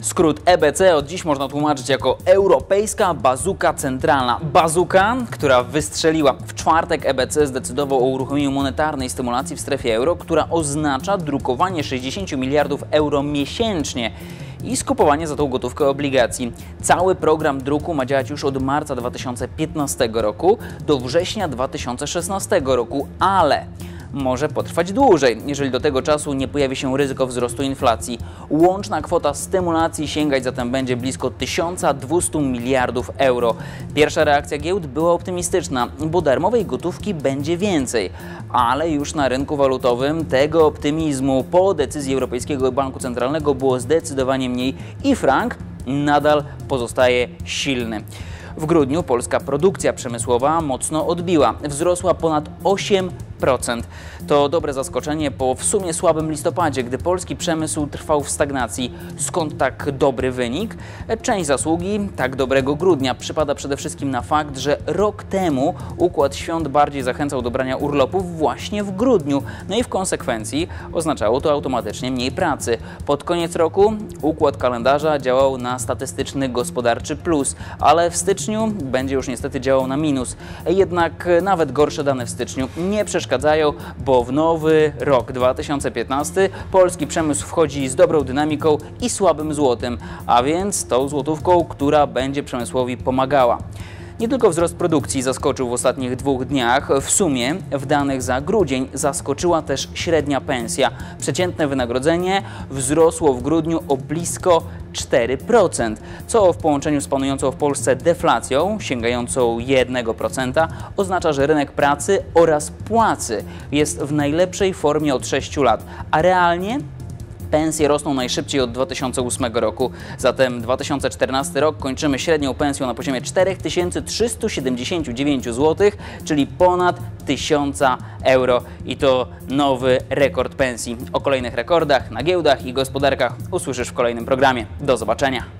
Skrót EBC od dziś można tłumaczyć jako Europejska Bazuka Centralna. Bazuka, która wystrzeliła w czwartek EBC zdecydował o uruchomieniu monetarnej stymulacji w strefie euro, która oznacza drukowanie 60 miliardów euro miesięcznie i skupowanie za tą gotówkę obligacji. Cały program druku ma działać już od marca 2015 roku do września 2016 roku, ale może potrwać dłużej, jeżeli do tego czasu nie pojawi się ryzyko wzrostu inflacji. Łączna kwota stymulacji sięgać zatem będzie blisko 1200 miliardów euro. Pierwsza reakcja giełd była optymistyczna, bo darmowej gotówki będzie więcej, ale już na rynku walutowym tego optymizmu po decyzji Europejskiego Banku Centralnego było zdecydowanie mniej i frank nadal pozostaje silny. W grudniu polska produkcja przemysłowa mocno odbiła. Wzrosła ponad 8%. To dobre zaskoczenie po w sumie słabym listopadzie, gdy polski przemysł trwał w stagnacji. Skąd tak dobry wynik? Część zasługi tak dobrego grudnia przypada przede wszystkim na fakt, że rok temu układ świąt bardziej zachęcał do brania urlopów właśnie w grudniu. No i w konsekwencji oznaczało to automatycznie mniej pracy. Pod koniec roku układ kalendarza działał na statystyczny gospodarczy plus, ale w styczniu będzie już niestety działał na minus. Jednak nawet gorsze dane w styczniu nie przeszkadzają, bo w nowy rok 2015 polski przemysł wchodzi z dobrą dynamiką i słabym złotym, a więc tą złotówką, która będzie przemysłowi pomagała. Nie tylko wzrost produkcji zaskoczył w ostatnich dwóch dniach. W sumie w danych za grudzień zaskoczyła też średnia pensja. Przeciętne wynagrodzenie wzrosło w grudniu o blisko 4%, co w połączeniu z panującą w Polsce deflacją sięgającą 1% oznacza, że rynek pracy oraz płacy jest w najlepszej formie od 6 lat, a realnie Pensje rosną najszybciej od 2008 roku. Zatem 2014 rok kończymy średnią pensją na poziomie 4379 zł, czyli ponad 1000 euro. I to nowy rekord pensji. O kolejnych rekordach na giełdach i gospodarkach usłyszysz w kolejnym programie. Do zobaczenia.